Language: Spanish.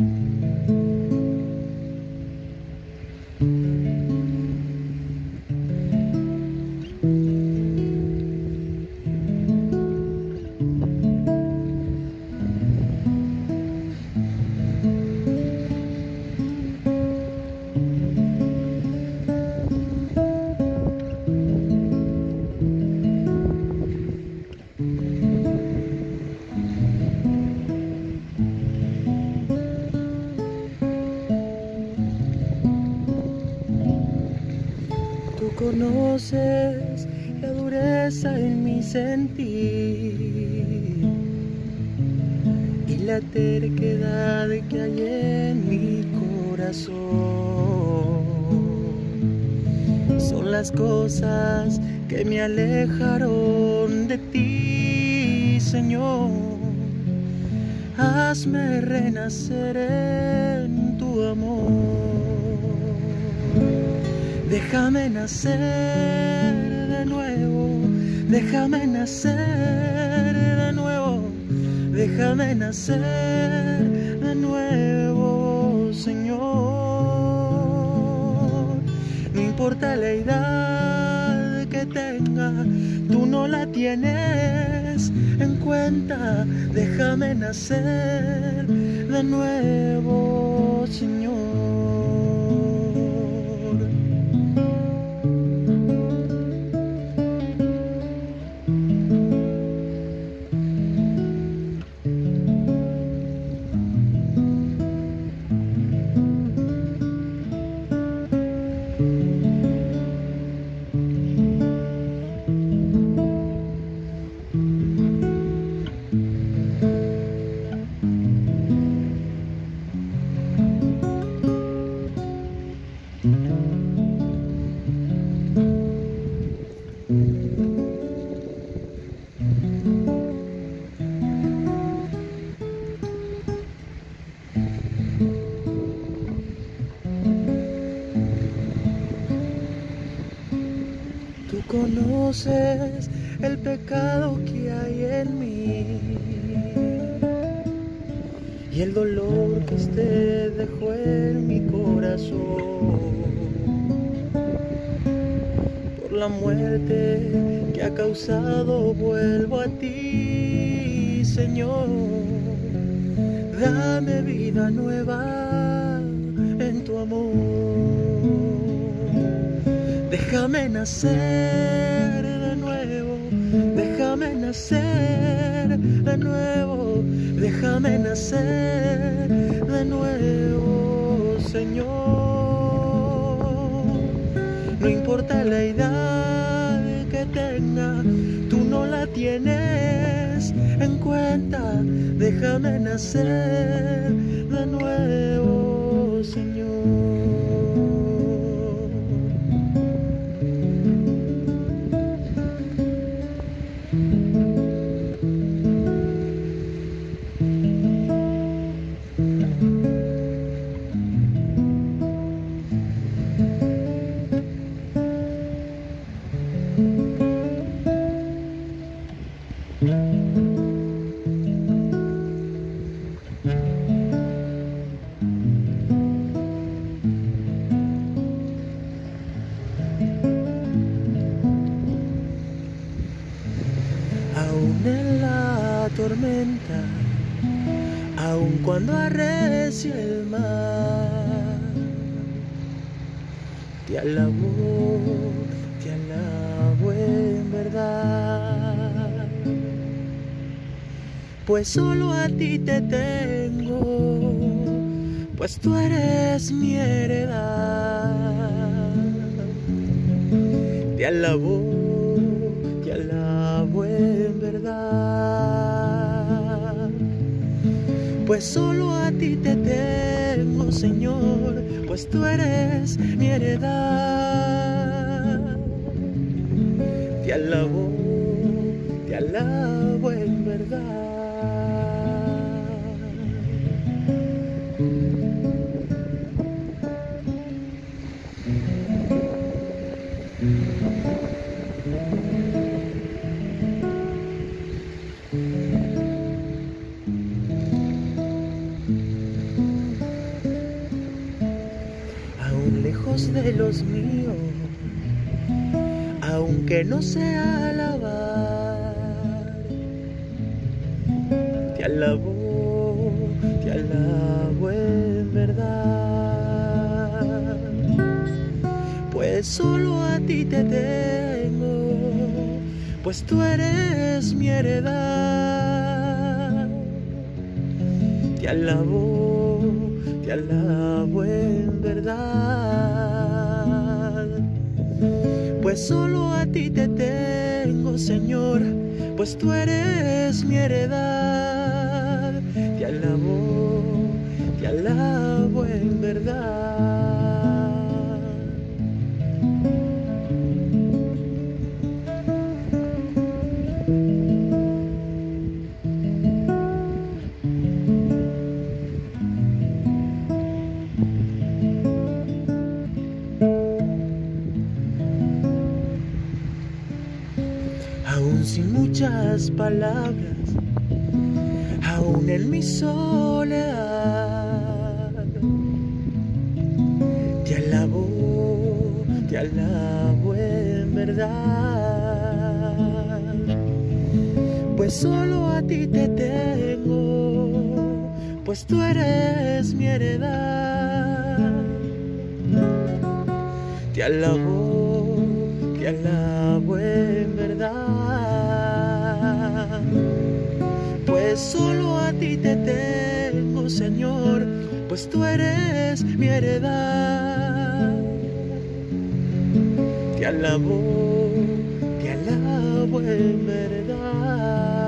Mm-hmm. Conoces la dureza en mi sentir y la terquedad que hay en mi corazón. Son las cosas que me alejaron de ti, Señor. Hazme renacer en tu amor. Déjame nacer de nuevo, déjame nacer de nuevo, déjame nacer de nuevo, Señor. No importa la edad que tenga, tú no la tienes en cuenta, déjame nacer de nuevo, Señor. Conoces el pecado que hay en mí. Y el dolor que usted dejó en mi corazón. Por la muerte que ha causado vuelvo a ti Señor. Dame vida nueva en tu amor Déjame nacer de nuevo, déjame nacer de nuevo, déjame nacer de nuevo, Señor. No importa la edad que tenga, tú no la tienes en cuenta, déjame nacer de nuevo, tormenta, aun cuando arrecie el mar. Te alabo, te alabo en verdad, pues solo a ti te tengo, pues tú eres mi heredad. Te alabo, te alabo en verdad. Pues solo a ti te tengo, pues tú eres mi heredad. Te alabo, te alabo de los míos, aunque no sea alabar. Te alabo, te alabo en verdad, pues solo a ti te tengo, pues tú eres mi heredad. Te alabo, te alabo en verdad. Pues solo a ti te tengo, Señor, pues tú eres mi heredad. Te alabo, te alabo en verdad. Sin muchas palabras, aún en mi soledad. Te alabo, te alabo en verdad, pues solo a ti te tengo, pues tú eres mi heredad. Te alabo, te alabo en verdad. Solo a ti te tengo, Señor, pues tú eres mi heredad. Te alabo, te alabo en verdad.